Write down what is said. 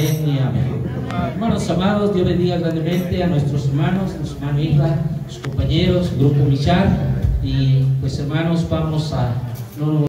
Amén y amén. Hermanos amados, Dios bendiga grandemente a nuestros hermanos, nuestro hermano Isla, sus compañeros, Grupo michal Y pues hermanos, vamos a... no